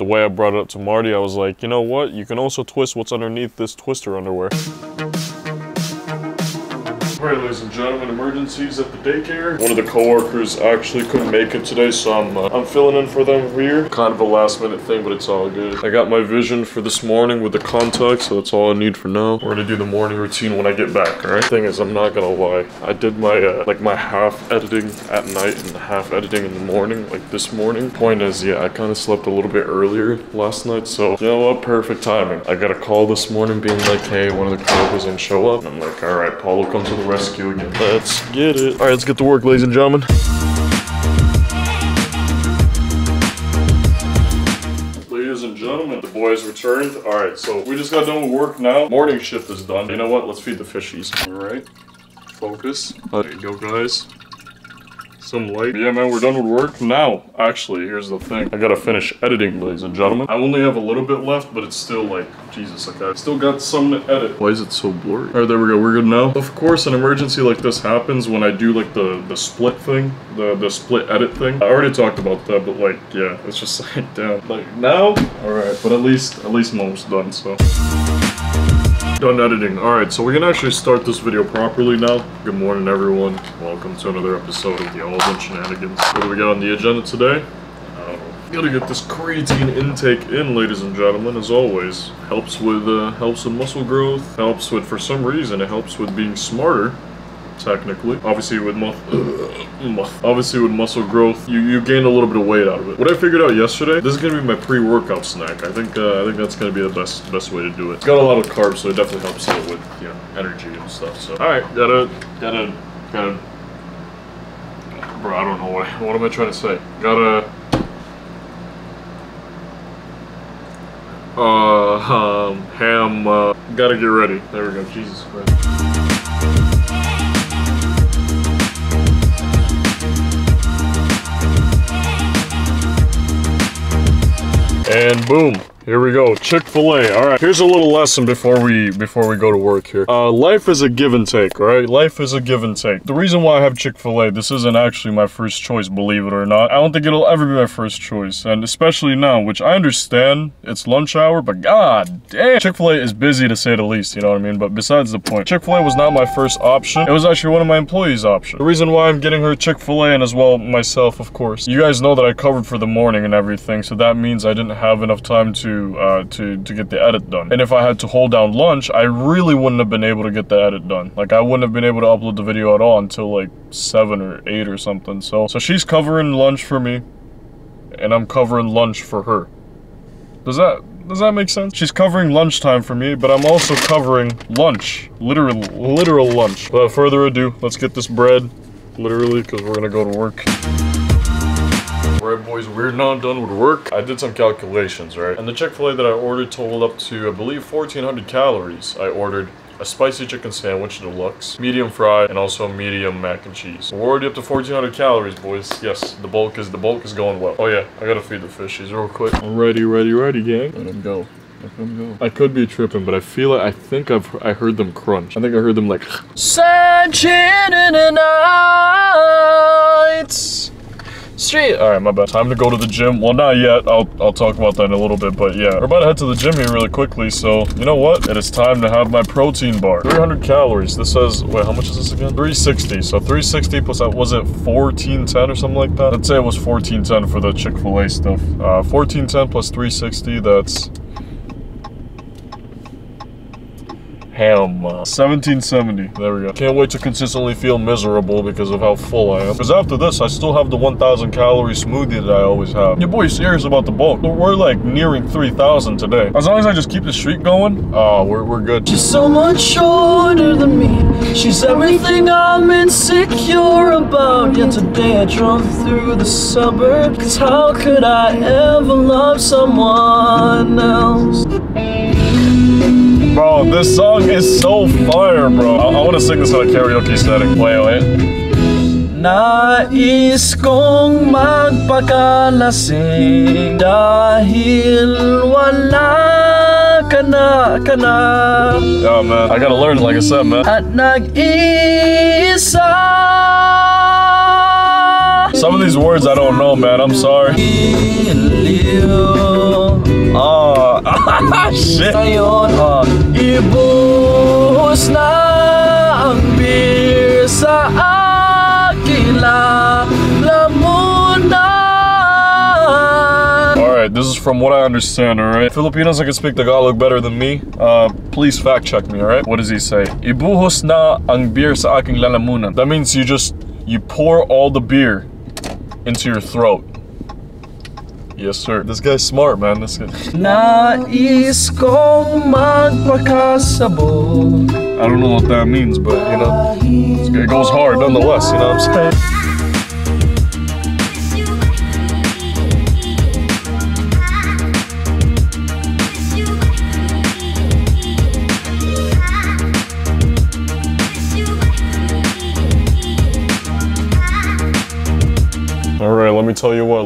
The way I brought it up to Marty, I was like, you know what? You can also twist what's underneath this twister underwear. Alright, ladies and gentlemen, emergencies at the daycare. One of the coworkers actually couldn't make it today, so I'm uh, I'm filling in for them here. Kind of a last minute thing, but it's all good. I got my vision for this morning with the contact, so that's all I need for now. We're gonna do the morning routine when I get back, alright? Thing is, I'm not gonna lie. I did my, uh, like my half editing at night and half editing in the morning, like this morning. Point is, yeah, I kind of slept a little bit earlier last night, so you know what? Perfect timing. I got a call this morning being like, hey, one of the coworkers didn't show up. And I'm like, alright, Paolo comes to the rescue again. Let's get it. All right, let's get to work, ladies and gentlemen. Ladies and gentlemen, the boys returned. All right, so we just got done with work now. Morning shift is done. You know what? Let's feed the fishies. All right, focus. There you go, guys some light. Yeah, man, we're done with work. Now, actually, here's the thing. I gotta finish editing, ladies and gentlemen. I only have a little bit left, but it's still like, Jesus, like I still got some to edit. Why is it so blurry? All right, there we go. We're good now. Of course, an emergency like this happens when I do like the, the split thing, the, the split edit thing. I already talked about that, but like, yeah, it's just like, damn. Like now, all right, but at least, at least most done, so. Done editing. Alright, so we can actually start this video properly now. Good morning, everyone. Welcome to another episode of the Aldwen Shenanigans. What do we got on the agenda today? Uh, gotta get this creatine intake in, ladies and gentlemen, as always. Helps with, uh, helps with muscle growth. Helps with, for some reason, it helps with being smarter technically. Obviously with obviously with muscle growth, you, you gain a little bit of weight out of it. What I figured out yesterday, this is gonna be my pre-workout snack. I think uh, I think that's gonna be the best best way to do it. It's got a lot of carbs, so it definitely helps out with you know energy and stuff. So all right, gotta gotta gotta. Bro, I don't know what what am I trying to say. Gotta. Uh, um, ham, uh, gotta get ready. There we go, Jesus Christ. And boom. Here we go, Chick-fil-A. All right, here's a little lesson before we before we go to work here. Uh, life is a give and take, right? Life is a give and take. The reason why I have Chick-fil-A, this isn't actually my first choice, believe it or not. I don't think it'll ever be my first choice, and especially now, which I understand it's lunch hour, but god damn, Chick-fil-A is busy to say the least, you know what I mean? But besides the point, Chick-fil-A was not my first option. It was actually one of my employees' options. The reason why I'm getting her Chick-fil-A and as well myself, of course. You guys know that I covered for the morning and everything, so that means I didn't have enough time to uh, to to get the edit done. And if I had to hold down lunch, I really wouldn't have been able to get the edit done. Like I wouldn't have been able to upload the video at all until like seven or eight or something. So so she's covering lunch for me, and I'm covering lunch for her. Does that does that make sense? She's covering lunchtime for me, but I'm also covering lunch. Literal, literal lunch. Without further ado, let's get this bread, literally, because we're gonna go to work. Alright boys, we're not done with work. I did some calculations, right? And the Chick-fil-A that I ordered totaled up to, I believe, 1,400 calories. I ordered a spicy chicken sandwich deluxe, medium fry, and also medium mac and cheese. We're already up to 1,400 calories, boys. Yes, the bulk is the bulk is going well. Oh yeah, I gotta feed the fishies real quick. I'm ready, ready, ready, gang. Let them go. Let them go. I could be tripping, but I feel like I think I've I heard them crunch. I think I heard them like. Sunshine in the night. Street. All right, my bad. Time to go to the gym. Well, not yet. I'll, I'll talk about that in a little bit, but yeah. We're about to head to the gym here really quickly, so you know what? It is time to have my protein bar. 300 calories. This says, wait, how much is this again? 360. So 360 plus, that was it 1410 or something like that? Let's say it was 1410 for the Chick-fil-A stuff. Uh, 1410 plus 360, that's ham. 1770. There we go. Can't wait to consistently feel miserable because of how full I am. Because after this, I still have the 1,000 calorie smoothie that I always have. Your boy's serious about the bulk. We're like nearing 3,000 today. As long as I just keep the streak going, oh, we're, we're good. She's so much shorter than me. She's everything I'm insecure about. Yet today I drove through the suburbs. Cause how could I ever love someone else? Bro, this song is so fire, bro. I, I want to sing this in a karaoke setting. Wait, wait. Nais kong magpakalasing Dahil wala ka na, ka na Yeah, man. I gotta learn it, like I said, man. At nag-iisa Some of these words I don't know, man. I'm sorry. Shit. Oh, aking. Alright, this is from what I understand, alright? Filipinos that can speak Tagalog better than me, uh, please fact check me, alright? What does he say? Ibuhos na ang beer sa aking lalamunan. That means you just, you pour all the beer into your throat. Yes, sir. This guy's smart, man. This guy. Nais kong magpakasabog I don't know what that means, but you know, it goes hard nonetheless. You know what I'm saying?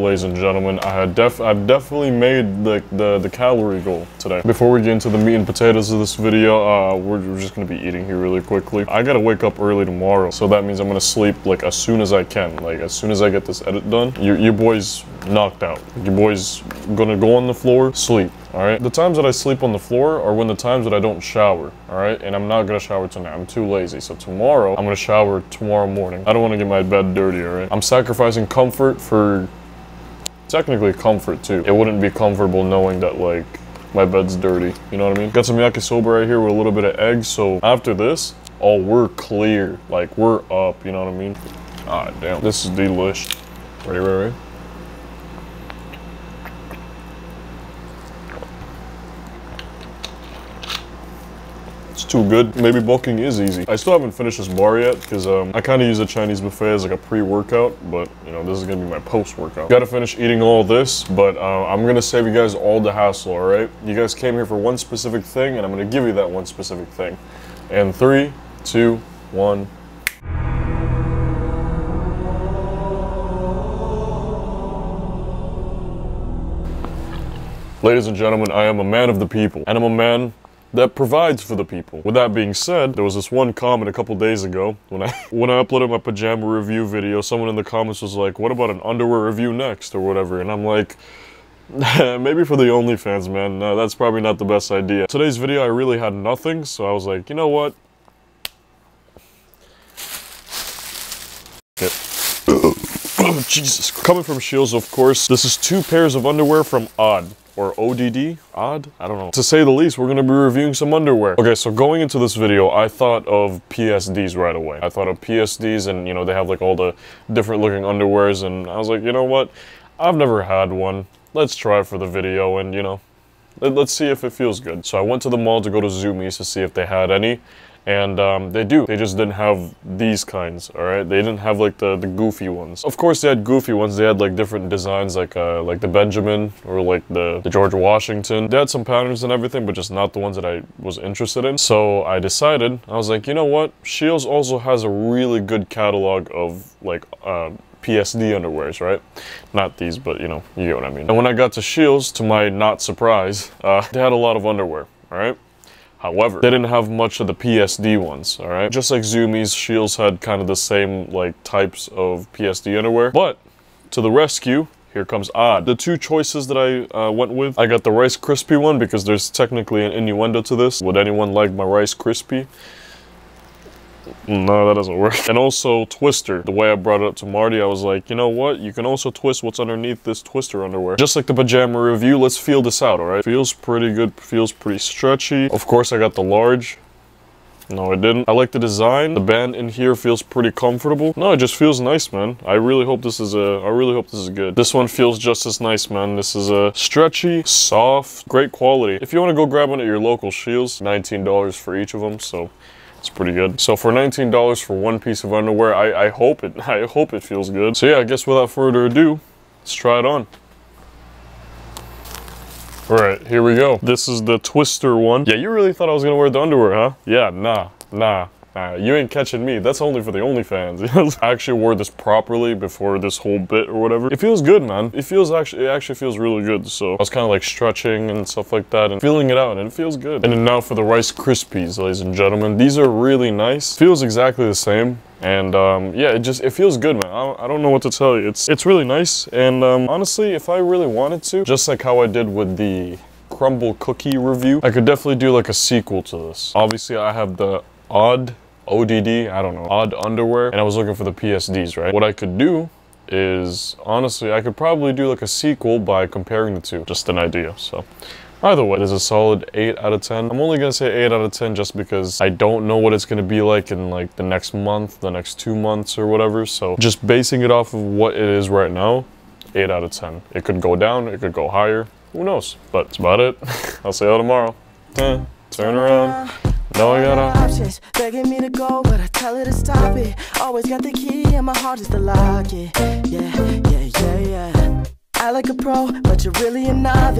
Ladies and gentlemen, I had def I've definitely made the, the the calorie goal today. Before we get into the meat and potatoes of this video, uh, we're, we're just gonna be eating here really quickly. I gotta wake up early tomorrow, so that means I'm gonna sleep like as soon as I can. Like as soon as I get this edit done, your your boy's knocked out. Your boy's gonna go on the floor, sleep. All right. The times that I sleep on the floor are when the times that I don't shower. All right, and I'm not gonna shower tonight. I'm too lazy. So tomorrow I'm gonna shower tomorrow morning. I don't want to get my bed dirty. All right. I'm sacrificing comfort for technically comfort too. It wouldn't be comfortable knowing that like my bed's dirty. You know what I mean? Got some yakisoba right here with a little bit of eggs. So after this, oh, we're clear. Like we're up. You know what I mean? Ah, damn. This is delish. Ready, ready, ready? Too good. Maybe bulking is easy. I still haven't finished this bar yet because um, I kind of use a Chinese buffet as like a pre-workout, but you know, this is gonna be my post-workout. Gotta finish eating all this, but uh, I'm gonna save you guys all the hassle, all right? You guys came here for one specific thing and I'm gonna give you that one specific thing. And three, two, one. Ladies and gentlemen, I am a man of the people, and I'm a man that provides for the people. With that being said, there was this one comment a couple days ago when I when I uploaded my pajama review video, someone in the comments was like, "What about an underwear review next?" or whatever, and I'm like, Maybe for the OnlyFans, man. No, that's probably not the best idea. Today's video, I really had nothing, so I was like, you know what? Jesus. Coming from Shields, of course, this is two pairs of underwear from Odd. Or ODD? Odd? I don't know. To say the least, we're gonna be reviewing some underwear. Okay, so going into this video, I thought of PSDs right away. I thought of PSDs and, you know, they have like all the different looking underwears and I was like, you know what? I've never had one. Let's try for the video and, you know, let, us see if it feels good. So I went to the mall to go to Zumiez to see if they had any. And um, they do. They just didn't have these kinds, all right? They didn't have like the, the goofy ones. Of course, they had goofy ones. They had like different designs, like uh, like the Benjamin or like the, the George Washington. They had some patterns and everything, but just not the ones that I was interested in. So I decided, I was like, you know what? Shields also has a really good catalog of like uh, PSD underwears, right? Not these, but you know, you get what I mean. And when I got to Shields, to my not surprise, uh, they had a lot of underwear, all right? However, they didn't have much of the PSD ones, all right? Just like Zumiez, Shields had kind of the same like types of PSD underwear, but to the rescue, here comes Odd. The two choices that I uh, went with, I got the Rice Krispie one because there's technically an innuendo to this. Would anyone like my Rice Krispie? No, that doesn't work. And also Twister. The way I brought it up to Marty, I was like, you know what? You can also twist what's underneath this Twister underwear. Just like the pajama review, let's feel this out, all right? Feels pretty good, feels pretty stretchy. Of course, I got the large. No, I didn't. I like the design. The band in here feels pretty comfortable. No, it just feels nice, man. I really hope this is a, I really hope this is good. This one feels just as nice, man. This is a stretchy, soft, great quality. If you want to go grab one at your local Shields, $19 for each of them, so it's pretty good. So for $19 for one piece of underwear, I, I hope it, I hope it feels good. So yeah, I guess without further ado, let's try it on. All right, here we go. This is the Twister one. Yeah, you really thought I was gonna wear the underwear, huh? Yeah, nah, nah. You ain't catching me. That's only for the OnlyFans. I actually wore this properly before this whole bit or whatever. It feels good, man. It feels actually, it actually feels really good. So I was kind of like stretching and stuff like that and feeling it out and it feels good. And then now for the Rice Krispies, ladies and gentlemen. These are really nice. Feels exactly the same. And um, yeah, it just, it feels good, man. I, I, don't know what to tell you. It's, it's really nice. And um, honestly, if I really wanted to, just like how I did with the Crumbl cookie review. I could definitely do like a sequel to this. Obviously, I have the odd ODD, I don't know, odd underwear, and I was looking for the PSDs, right? What I could do is, honestly, I could probably do like a sequel by comparing the two. Just an idea, so. Either way, it is a solid 8 out of 10. I'm only gonna say 8 out of 10 just because I don't know what it's gonna be like in like the next month, the next two months or whatever. So just basing it off of what it is right now, 8 out of 10. It could go down, it could go higher, who knows? But that's about it. I'll see y'all tomorrow. Eh, turn around. No, I gotta. options begging me to go, but I tell her to stop it. Always got the key, and my heart is to lock it. Yeah, yeah, yeah, yeah. I like a pro, but you're really a novice.